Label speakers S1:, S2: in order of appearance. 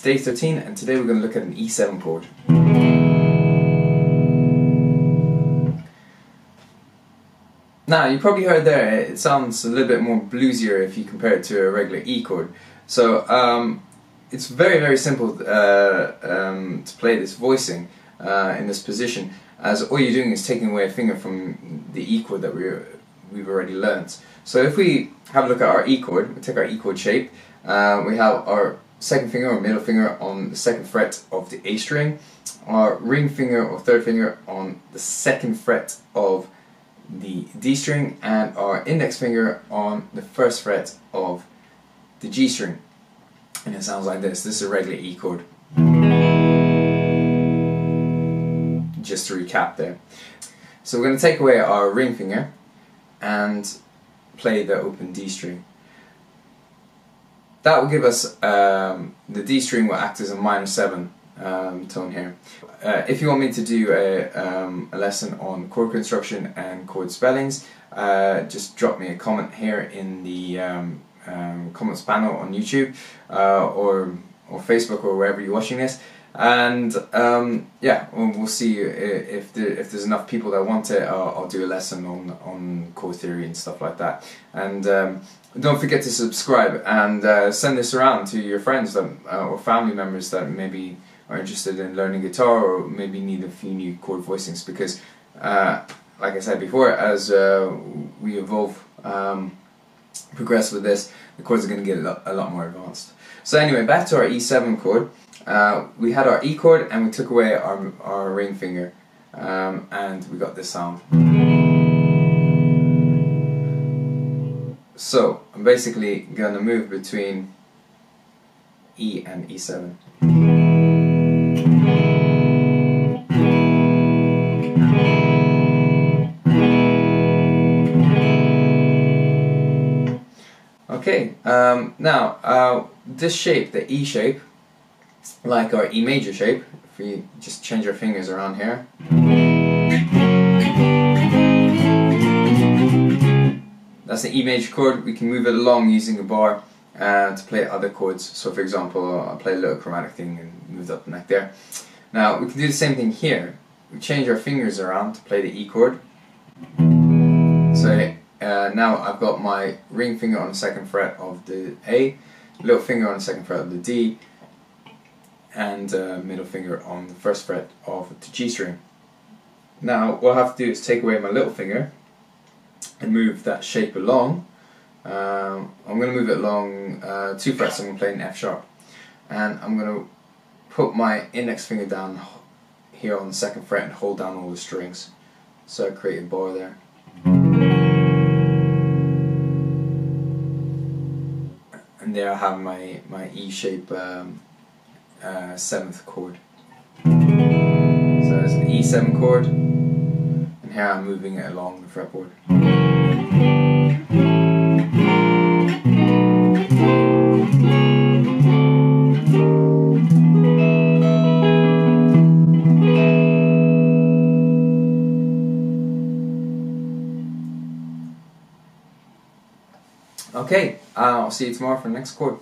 S1: It's day 13 and today we're going to look at an E7 chord. Now, you probably heard there, it sounds a little bit more bluesier if you compare it to a regular E chord. So, um, it's very, very simple uh, um, to play this voicing uh, in this position, as all you're doing is taking away a finger from the E chord that we we've already learned. So if we have a look at our E chord, we take our E chord shape, uh, we have our second finger or middle finger on the second fret of the A string, our ring finger or third finger on the second fret of the D string, and our index finger on the first fret of the G string. And it sounds like this. This is a regular E chord. Just to recap there. So we're going to take away our ring finger and play the open D string. That will give us, um, the D string will act as a minor 7 um, tone here. Uh, if you want me to do a, um, a, lesson on chord construction and chord spellings, uh, just drop me a comment here in the um, um, comments panel on YouTube uh, or, or Facebook or wherever you're watching this and um, yeah, we'll, we'll, see if there, if there's enough people that want it. I'll, I'll, do a lesson on on chord theory and stuff like that. And um, don't forget to subscribe and uh, send this around to your friends that, uh, or family members that maybe are interested in learning guitar or maybe need a few new chord voicings because, uh, like I said before, as uh, we evolve. Um, progress with this, the chords are going to get a lot, a lot more advanced. So anyway, back to our E7 chord. Uh, we had our E chord and we took away our, our ring finger um, and we got this sound. So I'm basically going to move between E and E7. Okay, um, now uh, this shape, the E shape, like our E major shape, if we just change our fingers around here. That's the E major chord, we can move it along using a bar uh, to play other chords. So for example, I'll play a little chromatic thing and move up the neck there. Now we can do the same thing here. We change our fingers around to play the E chord. So uh, now I've got my ring finger on the second fret of the A, little finger on the second fret of the D, and uh, middle finger on the first fret of the G string. Now what I have to do is take away my little finger and move that shape along. Um, I'm going to move it along uh, two frets, I'm going to play an F sharp. And I'm going to put my index finger down here on the second fret and hold down all the strings. So I create a bar there. And there I have my, my E shape um, uh, seventh chord. So it's an E7 chord, and here I'm moving it along the fretboard. Okay, I'll see you tomorrow for the next chord.